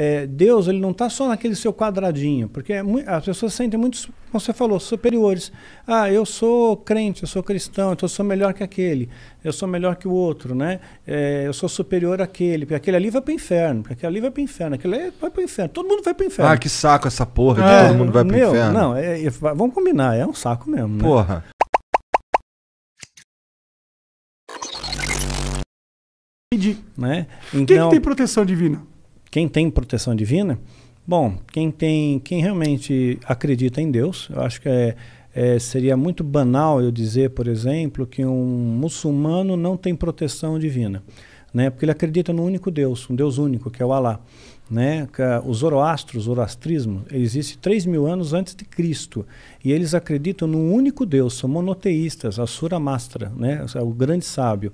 é, Deus ele não está só naquele seu quadradinho, porque é as pessoas sentem muito, como você falou, superiores. Ah, eu sou crente, eu sou cristão, então eu sou melhor que aquele, eu sou melhor que o outro, né? É, eu sou superior àquele, porque aquele ali vai para o inferno, porque aquele ali vai para o inferno, aquele ali vai para o inferno, todo mundo vai para o inferno. Ah, que saco essa porra que é, todo mundo vai para o inferno. Não, é, é, vamos combinar, é um saco mesmo. Né? Porra. Né? Então, quem que tem proteção divina? Quem tem proteção divina? Bom, quem tem, quem realmente acredita em Deus, eu acho que é, é, seria muito banal eu dizer, por exemplo, que um muçulmano não tem proteção divina, né? Porque ele acredita no único Deus, um Deus único, que é o Alá. Né? O Zoroastro, o Zoroastrismo, existe 3 mil anos antes de Cristo. E eles acreditam num único Deus, são monoteístas, Asura Mastra, né? o grande sábio.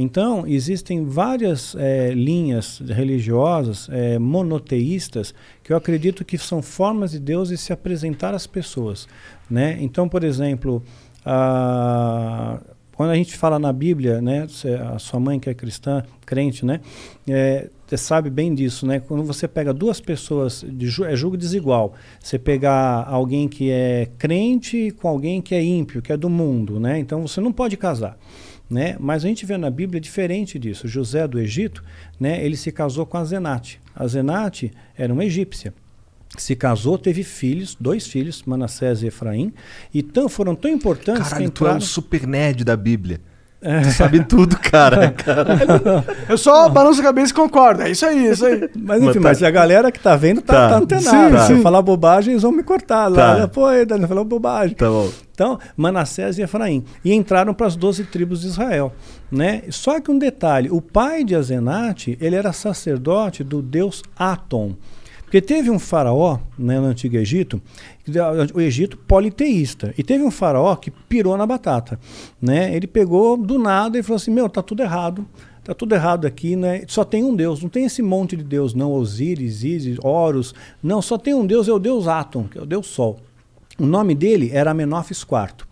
Então, existem várias é, linhas religiosas é, monoteístas que eu acredito que são formas de Deus de se apresentar às pessoas. Né? Então, por exemplo, a, quando a gente fala na Bíblia, né, a sua mãe que é cristã, crente, né, é, sabe bem disso, né? Quando você pega duas pessoas, de é julgo desigual. Você pegar alguém que é crente com alguém que é ímpio, que é do mundo, né? Então você não pode casar. Né? Mas a gente vê na Bíblia diferente disso. José do Egito, né, ele se casou com a Zenate. A Zenate era uma egípcia. Se casou, teve filhos, dois filhos, Manassés e Efraim, e tão, foram tão importantes Caralho, que entraram... tu é um super nerd da Bíblia. É. Tu sabe tudo, cara. Eu só balanço a cabeça e concordo. É isso aí, é isso aí. Mas enfim, mas, tá... a galera que tá vendo tá, tá. tá antenada. Sim. Se eu falar bobagem, eles vão me cortar lá. Tá. Pô, Daniel falou bobagem. Tá bom. Então, Manassés e Efraim. E entraram para as doze tribos de Israel. Né? Só que um detalhe: o pai de Azenate, ele era sacerdote do deus Atom. Porque teve um faraó né, no Antigo Egito, o Egito politeísta, e teve um faraó que pirou na batata. Né? Ele pegou do nada e falou assim: Meu, tá tudo errado. Tá tudo errado aqui, né? Só tem um Deus, não tem esse monte de Deus, não. Osíris, Isis, Horus. Não, só tem um Deus, é o Deus Atom, que é o Deus Sol. O nome dele era Amenófis IV.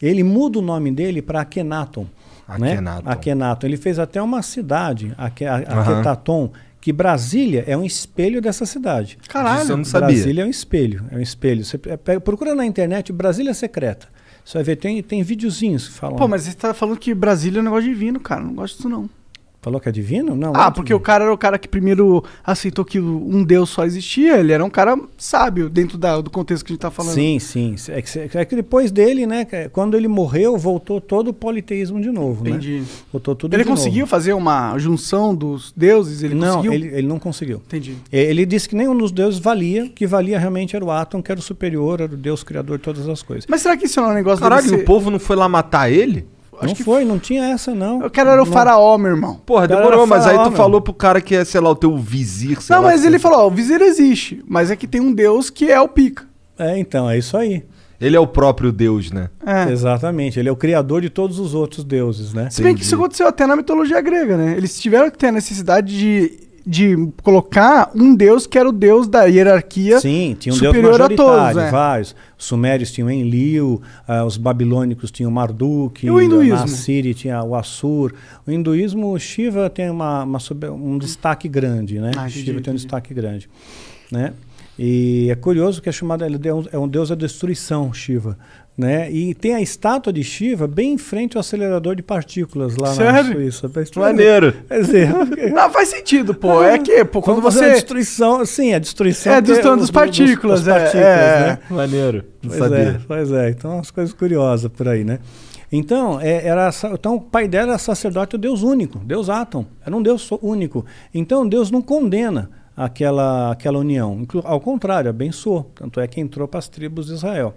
Ele muda o nome dele para Akhenaton. Akhenaton. Né? Akhenaton. Ele fez até uma cidade, Akhetaton, uhum que Brasília é um espelho dessa cidade. Caralho, eu não sabia. Brasília é um espelho, é um espelho. Você pega, procura na internet Brasília Secreta. Você vai ver, tem, tem videozinhos que falam. Pô, mas você está falando que Brasília é um negócio divino, cara. Não gosto disso, não. Falou que é divino? Não. Ah, porque o cara era o cara que primeiro aceitou que um Deus só existia. Ele era um cara sábio dentro da, do contexto que a gente tá falando. Sim, sim. É que, é que depois dele, né? Quando ele morreu, voltou todo o politeísmo de novo, né? Entendi. né? Voltou tudo Ele conseguiu novo. fazer uma junção dos deuses? Ele não, conseguiu? Ele, ele não conseguiu. Entendi. Ele disse que nenhum dos deuses valia, que valia realmente era o Átom, que era o superior, era o Deus criador de todas as coisas. Mas será que isso é um negócio... Caralho, ser... o povo não foi lá matar ele? Não que foi, não tinha essa, não. O cara era o faraó, meu irmão. Porra, demorou, mas aí tu meu. falou pro cara que é, sei lá, o teu vizir, sei Não, lá, mas ele falou, ó, o vizir existe, mas é que tem um deus que é o pica. É, então, é isso aí. Ele é o próprio Deus, né? É. Exatamente, ele é o criador de todos os outros deuses, né? Se bem que isso aconteceu até na mitologia grega, né? Eles tiveram que ter a necessidade de de colocar um deus que era o deus da hierarquia Sim, tinha um superior deus majoritário, a todos, né? vários. Os sumérios tinham Enlil, uh, os babilônicos tinham Marduk, e o hinduísmo? Síria tinha o Assur. O hinduísmo, Shiva tem uma, uma um destaque grande, né? Ah, Shiva tem um destaque grande, né? E é curioso que é chamado, ele é um deus da destruição, Shiva. Né? E tem a estátua de Shiva bem em frente ao acelerador de partículas lá Sério? na Suíça. Maneiro. Quer dizer, não, faz sentido, pô. É que, pô, quando você. A destruição, sim, a destruição. É a destruição das partículas, dos, é, partículas é, né? Maneiro. Não pois sabia. é, pois é. Então, umas coisas curiosas por aí, né? Então, é, era, então, o pai dela era sacerdote, o Deus único, Deus Atom. Era um Deus único. Então, Deus não condena aquela, aquela união. Ao contrário, abençoou. Tanto é que entrou para as tribos de Israel.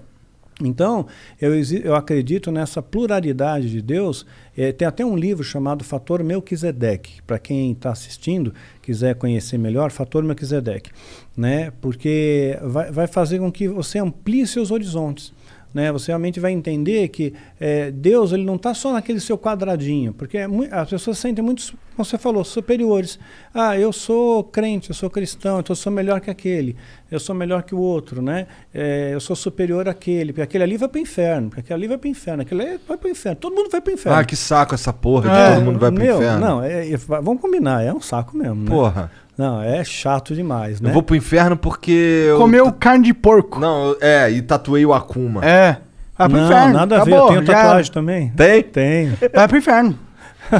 Então, eu, eu acredito nessa pluralidade de Deus. É, tem até um livro chamado Fator Melquisedeque. Para quem está assistindo, quiser conhecer melhor, Fator Melquisedeque. Né? Porque vai, vai fazer com que você amplie seus horizontes né? Você realmente vai entender que é, Deus ele não está só naquele seu quadradinho, porque é as pessoas sentem muito, como você falou, superiores. Ah, eu sou crente, eu sou cristão, então eu sou melhor que aquele, eu sou melhor que o outro, né? É, eu sou superior àquele, porque aquele ali vai para o inferno, porque aquele ali vai para o inferno, aquele ali vai para o inferno, todo mundo vai para o inferno. Ah, que saco essa porra, que é, todo mundo vai para o inferno. Não, é, vamos combinar, é um saco mesmo. Né? Porra. Não, é chato demais, né? Eu vou pro inferno porque. Eu... Comeu carne de porco. Não, é, e tatuei o Akuma. É. Vai pro não, inferno. nada a ver. Acabou, eu tenho já tatuagem também. Tem? Tenho. era. Vai pro inferno.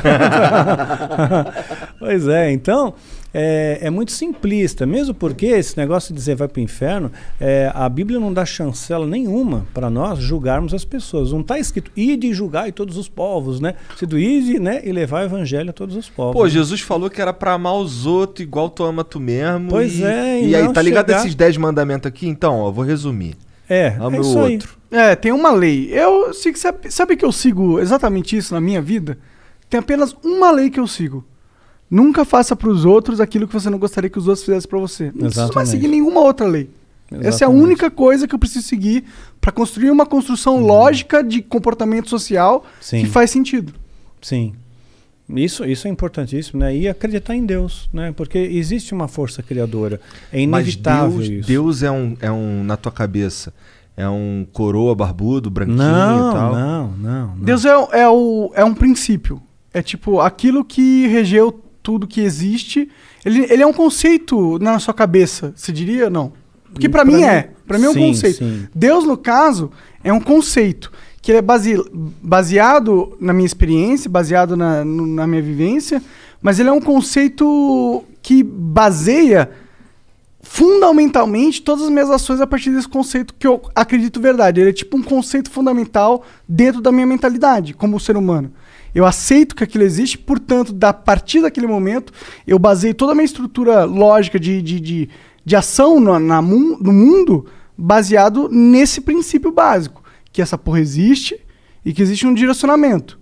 pois é, então é, é muito simplista, mesmo porque esse negócio de dizer vai para o inferno, é, a Bíblia não dá chancela nenhuma para nós julgarmos as pessoas. Não está escrito ide e julgai todos os povos, né? Se do ide né, e levar o evangelho a todos os povos. Pô, Jesus falou que era pra amar os outros igual tu ama tu mesmo. Pois e, é, E, e aí, tá ligado chegar- esses 10 mandamentos aqui? Então, ó, vou resumir. é, Ama é o isso aí. outro. É, tem uma lei. Eu sigo, sabe, sabe que eu sigo exatamente isso na minha vida? Tem apenas uma lei que eu sigo. Nunca faça pros outros aquilo que você não gostaria que os outros fizessem pra você. Não preciso mais Exatamente. seguir nenhuma outra lei. Essa é a Exatamente. única coisa que eu preciso seguir pra construir uma construção lógica de comportamento social Sim. que faz sentido. Sim. Isso, isso é importantíssimo, né? E acreditar em Deus, né? Porque existe uma força criadora. É Mas inevitável Deus, isso. Deus é um, é um, na tua cabeça, é um coroa barbudo, branquinho não, e tal. não, não, não. Deus é, é, o, é um princípio. É tipo aquilo que regeu tudo que existe. Ele, ele é um conceito na sua cabeça, você diria? Não. Porque pra, Pra mim mim- é. Pra mim é um sim, conceito. sim. Deus, no caso, é um conceito que é base, baseado na minha experiência, baseado na, na minha vivência, mas ele é um conceito que baseia fundamentalmente todas as minhas ações a partir desse conceito que eu acredito verdade. Ele é tipo um conceito fundamental dentro da minha mentalidade como ser humano. Eu aceito que aquilo existe, portanto, da partir daquele momento, eu baseio toda a minha estrutura lógica de, de, de, de ação no, na no mundo baseado nesse princípio básico. Que essa porra existe e que existe um direcionamento.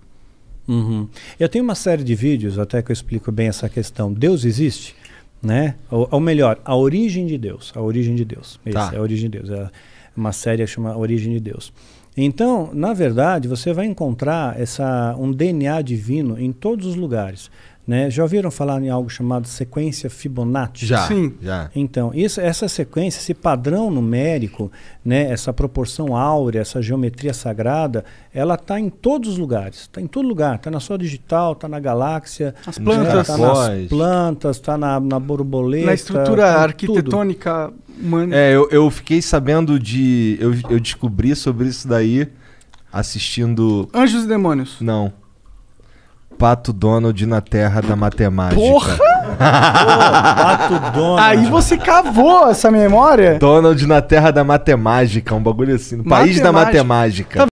Uhum. Eu tenho uma série de vídeos até que eu explico bem essa questão. Deus existe, né? Ou, ou melhor, a origem de Deus. A origem de Deus. Tá. é a origem de Deus. É uma série que chama Origem de Deus. Então, na verdade, você vai encontrar essa, um DNA divino em todos os lugares. Né? Já ouviram falar em algo chamado sequência Fibonacci? Já, Sim. já. Então, isso, essa sequência, esse padrão numérico, né, essa proporção áurea, essa geometria sagrada, ela está em todos os lugares. Está em todo lugar. Está na sua digital, está na galáxia. As Nos plantas, Está nas plantas, está na, na borboleta. na estrutura tá arquitetônica humana. É, eu, eu fiquei sabendo de. Eu, eu descobri sobre isso daí assistindo. Anjos e demônios. Não. Pato Donald na Terra da Matemática. Porra! Pato Donald. Aí você cavou essa memória. Donald na Terra da Matemática, um bagulho assim. No país da Matemática. matemática. Tá